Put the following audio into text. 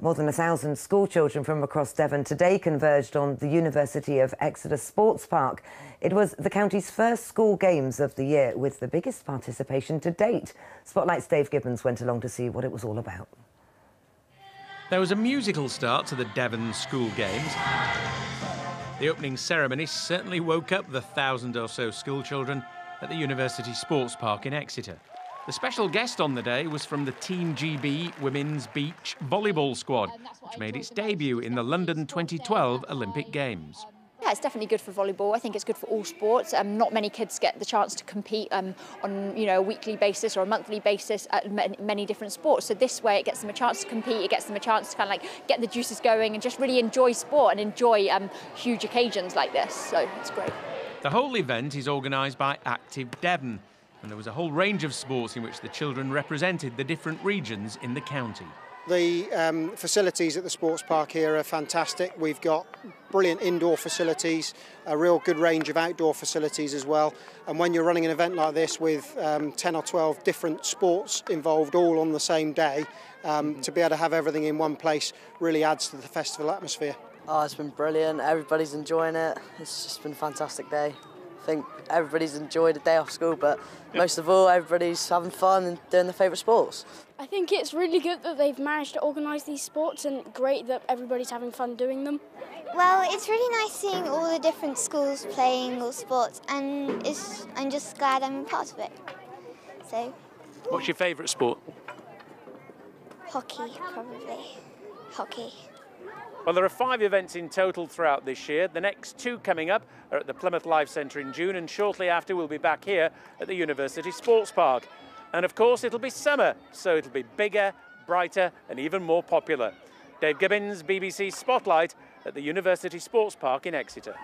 More than a thousand schoolchildren from across Devon today converged on the University of Exeter Sports Park. It was the county's first school games of the year with the biggest participation to date. Spotlight's Dave Gibbons went along to see what it was all about. There was a musical start to the Devon school games. The opening ceremony certainly woke up the thousand or so schoolchildren at the University Sports Park in Exeter. The special guest on the day was from the Team GB Women's Beach Volleyball Squad, which made its debut in the London 2012 Olympic Games. Yeah, it's definitely good for volleyball. I think it's good for all sports. Um, not many kids get the chance to compete um, on you know a weekly basis or a monthly basis at many different sports. So this way, it gets them a chance to compete. It gets them a chance to kind of like get the juices going and just really enjoy sport and enjoy um, huge occasions like this. So it's great. The whole event is organised by Active Devon and there was a whole range of sports in which the children represented the different regions in the county. The um, facilities at the sports park here are fantastic. We've got brilliant indoor facilities, a real good range of outdoor facilities as well. And when you're running an event like this with um, 10 or 12 different sports involved all on the same day, um, to be able to have everything in one place really adds to the festival atmosphere. Oh, it's been brilliant. Everybody's enjoying it. It's just been a fantastic day think everybody's enjoyed a day off school, but most of all, everybody's having fun and doing their favourite sports. I think it's really good that they've managed to organise these sports and great that everybody's having fun doing them. Well, it's really nice seeing all the different schools playing all sports, and I'm just glad I'm a part of it. So. What's your favourite sport? Hockey, probably. Hockey. Well, there are five events in total throughout this year. The next two coming up are at the Plymouth Life Centre in June, and shortly after we'll be back here at the University Sports Park. And of course, it'll be summer, so it'll be bigger, brighter, and even more popular. Dave Gibbons, BBC Spotlight at the University Sports Park in Exeter.